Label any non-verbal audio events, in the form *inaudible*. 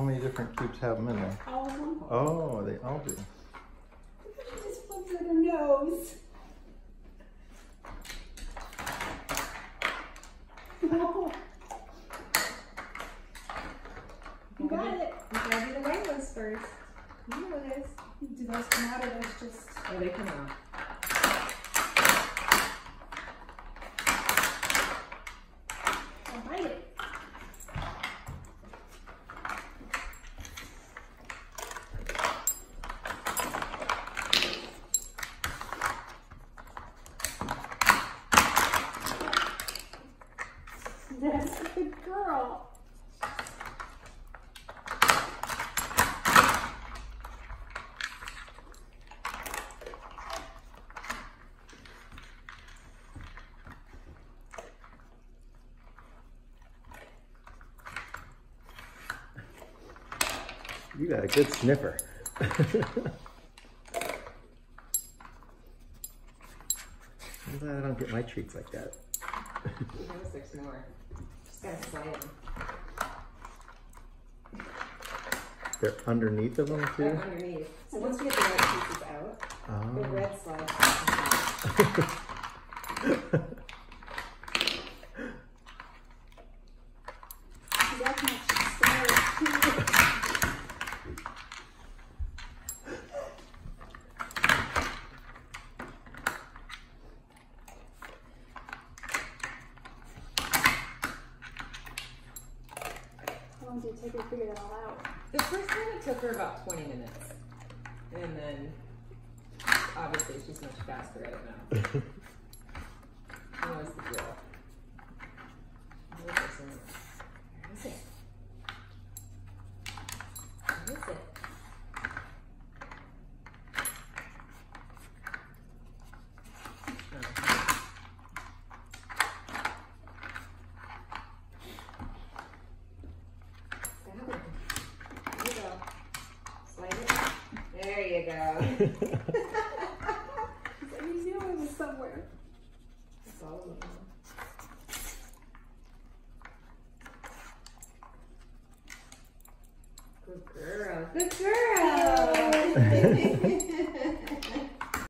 how many different cubes have them in there? All of them. Oh, they all do. She just puts it in her nose. You got it. You gotta do the white ones first. You know this. Do those come out or those just? Oh, they come out. I'll bite it. That's a good girl. You got a good sniffer. *laughs* I'm glad I don't get my treats like that. He knows there's more. Just gotta slide them. They're underneath of them They're too. underneath. So once we get the red pieces out, the Oh. red slides. *laughs* How long did it take her to figure that all out? The first time it took her about 20 minutes. And then, obviously, she's much faster at it now. *laughs* She knows the drill. Where is it? Where is it? Where is it? Grab it. There you go. Slide it. There you. I knew it was somewhere. That's all of. Good girl. Good girl. *laughs*